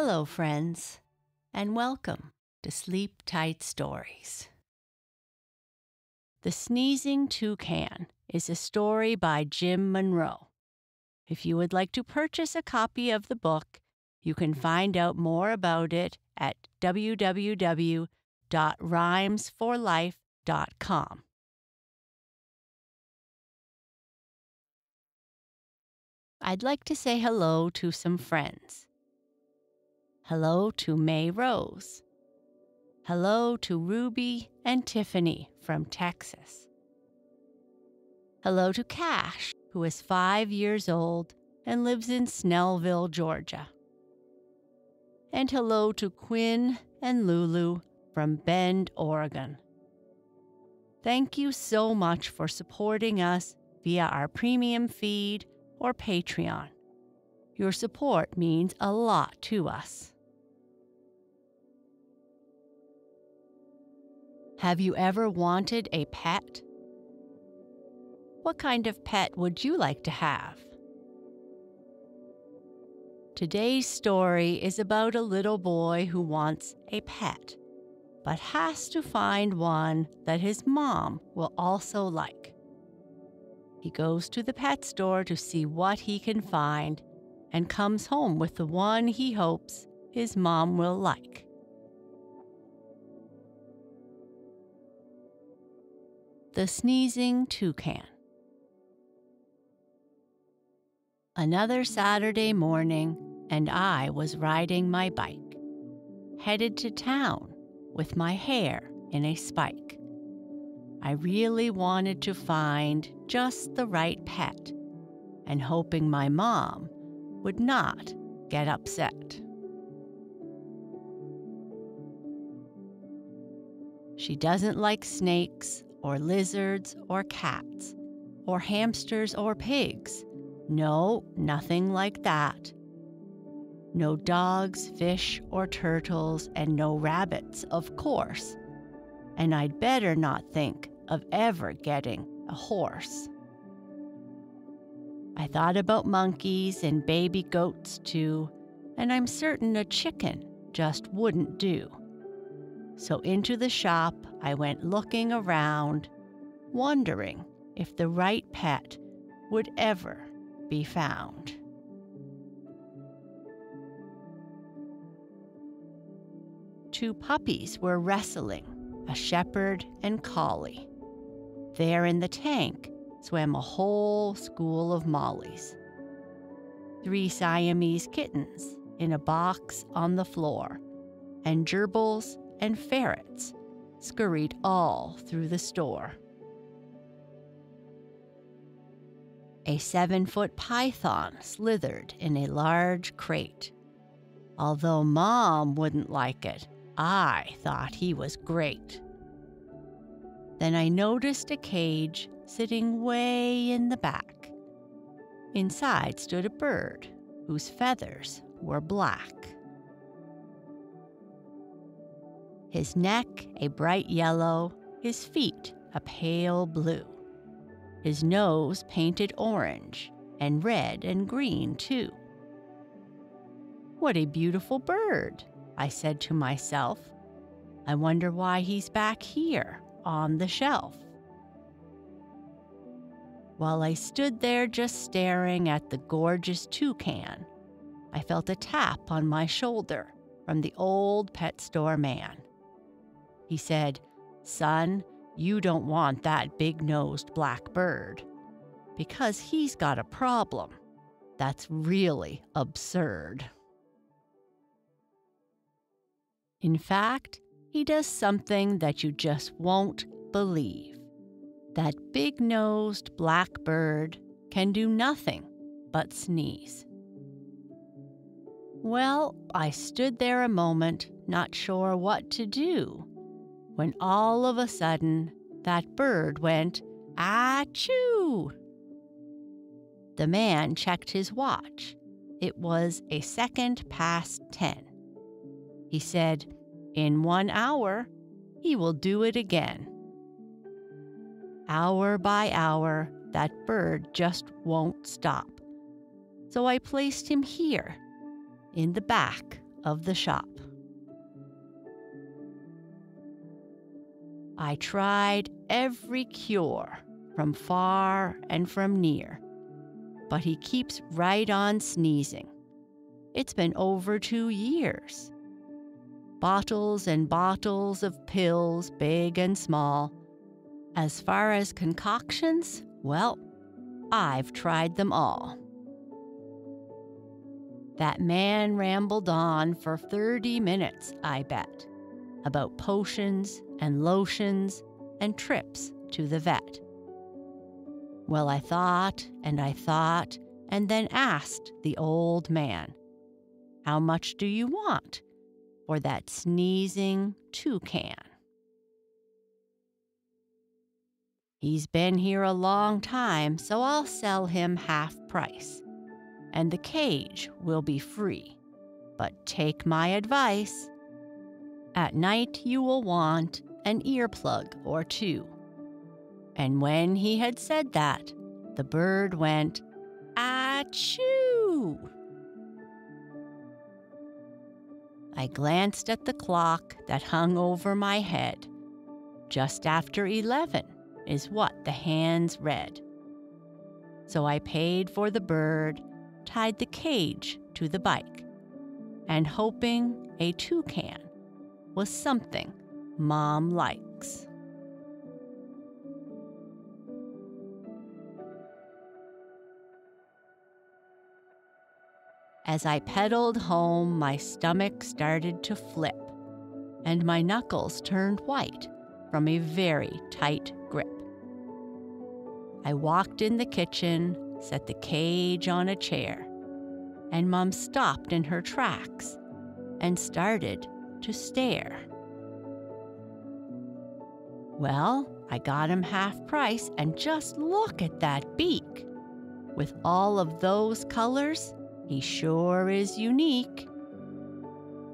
Hello, friends, and welcome to Sleep Tight Stories. The Sneezing Toucan is a story by Jim Munroe. If you would like to purchase a copy of the book, you can find out more about it at www.rhymesforlife.com. I'd like to say hello to some friends. Hello to May Rose. Hello to Ruby and Tiffany from Texas. Hello to Cash, who is five years old and lives in Snellville, Georgia. And hello to Quinn and Lulu from Bend, Oregon. Thank you so much for supporting us via our premium feed or Patreon. Your support means a lot to us. Have you ever wanted a pet? What kind of pet would you like to have? Today's story is about a little boy who wants a pet, but has to find one that his mom will also like. He goes to the pet store to see what he can find and comes home with the one he hopes his mom will like. The Sneezing Toucan. Another Saturday morning, and I was riding my bike, headed to town with my hair in a spike. I really wanted to find just the right pet and hoping my mom would not get upset. She doesn't like snakes or lizards or cats or hamsters or pigs. No, nothing like that. No dogs, fish, or turtles, and no rabbits, of course and I'd better not think of ever getting a horse. I thought about monkeys and baby goats too, and I'm certain a chicken just wouldn't do. So into the shop I went looking around, wondering if the right pet would ever be found. Two puppies were wrestling a shepherd, and collie. There in the tank swam a whole school of mollies. Three Siamese kittens in a box on the floor, and gerbils and ferrets scurried all through the store. A seven foot python slithered in a large crate. Although Mom wouldn't like it, I thought he was great. Then I noticed a cage sitting way in the back. Inside stood a bird whose feathers were black. His neck a bright yellow, his feet a pale blue. His nose painted orange, and red and green too. What a beautiful bird, I said to myself. I wonder why he's back here on the shelf. While I stood there just staring at the gorgeous toucan, I felt a tap on my shoulder from the old pet store man. He said, Son, you don't want that big nosed black bird because he's got a problem. That's really absurd. In fact, he does something that you just won't believe. That big nosed black bird can do nothing but sneeze. Well, I stood there a moment, not sure what to do, when all of a sudden that bird went, Achoo! The man checked his watch. It was a second past ten. He said, In one hour, he will do it again. Hour by hour, that bird just won't stop. So I placed him here, in the back of the shop. I tried every cure from far and from near, but he keeps right on sneezing. It's been over two years. Bottles and bottles of pills, big and small. As far as concoctions, well, I've tried them all. That man rambled on for 30 minutes, I bet, about potions and lotions and trips to the vet. Well, I thought and I thought, and then asked the old man, How much do you want for that sneezing toucan? He's been here a long time, so I'll sell him half price, and the cage will be free. But take my advice at night you will want an earplug or two. And when he had said that, the bird went, Achoo! I glanced at the clock that hung over my head. Just after 11 is what the hands read. So I paid for the bird, tied the cage to the bike, and hoping a toucan was something Mom likes. As I pedaled home, my stomach started to flip, and my knuckles turned white from a very tight grip. I walked in the kitchen, set the cage on a chair, and Mom stopped in her tracks and started to stare. Well, I got him half price, and just look at that beak. With all of those colors, he sure is unique.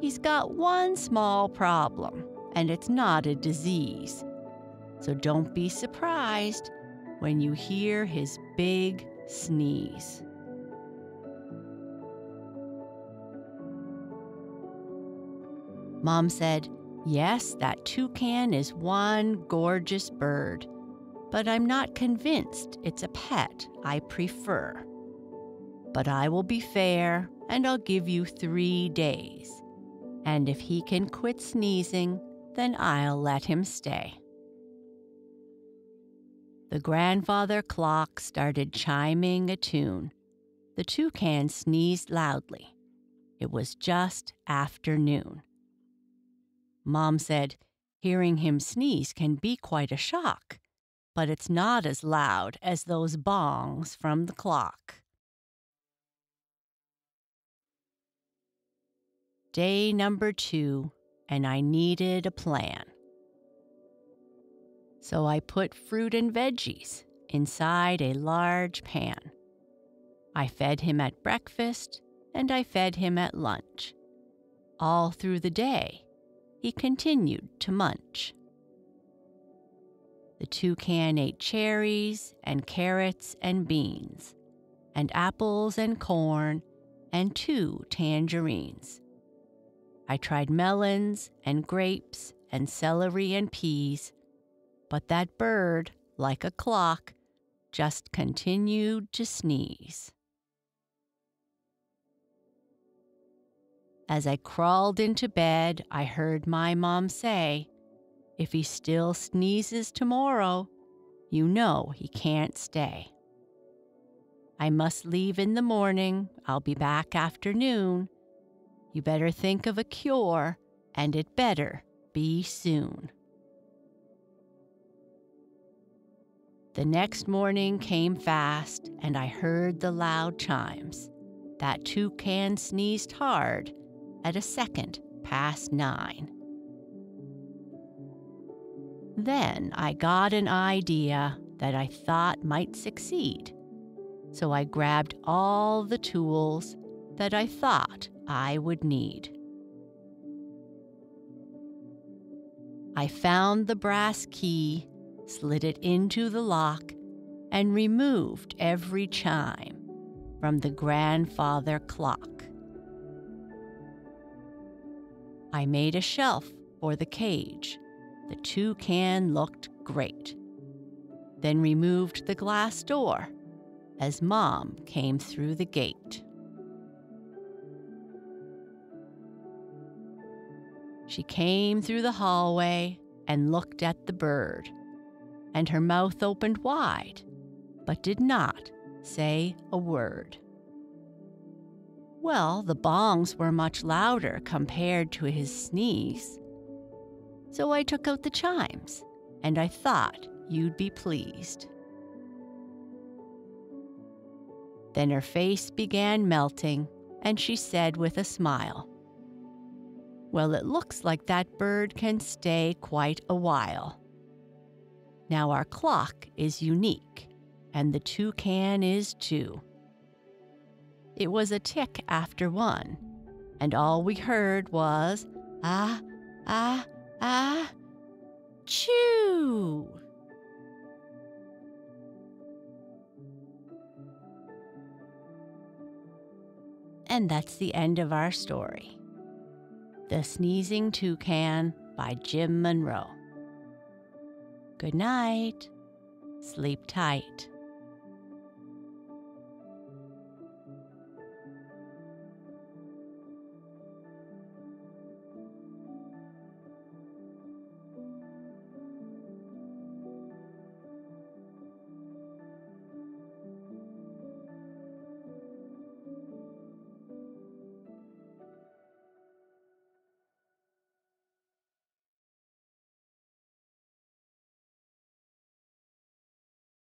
He's got one small problem, and it's not a disease. So don't be surprised when you hear his big sneeze. Mom said, Yes, that toucan is one gorgeous bird, but I'm not convinced it's a pet I prefer. But I will be fair and I'll give you three days. And if he can quit sneezing, then I'll let him stay. The grandfather clock started chiming a tune. The toucan sneezed loudly. It was just afternoon. Mom said, Hearing him sneeze can be quite a shock, but it's not as loud as those bongs from the clock. Day number two, and I needed a plan. So I put fruit and veggies inside a large pan. I fed him at breakfast and I fed him at lunch. All through the day, he continued to munch. The toucan ate cherries and carrots and beans, and apples and corn, and two tangerines. I tried melons and grapes and celery and peas, but that bird, like a clock, just continued to sneeze. As I crawled into bed, I heard my mom say, If he still sneezes tomorrow, you know he can't stay. I must leave in the morning. I'll be back afternoon. You better think of a cure, and it better be soon. The next morning came fast, and I heard the loud chimes. That toucan sneezed hard at a second past nine. Then I got an idea that I thought might succeed, so I grabbed all the tools that I thought I would need. I found the brass key, slid it into the lock, and removed every chime from the grandfather clock. I made a shelf for the cage. The toucan looked great. Then removed the glass door as Mom came through the gate. She came through the hallway and looked at the bird, and her mouth opened wide, but did not say a word. Well, the bongs were much louder compared to his sneeze. So I took out the chimes, and I thought you'd be pleased. Then her face began melting, and she said with a smile, Well, it looks like that bird can stay quite a while. Now, our clock is unique, and the toucan is too. It was a tick after one, and all we heard was ah, ah, ah, choo. And that's the end of our story. The Sneezing Toucan by Jim Munroe. Good night. Sleep tight.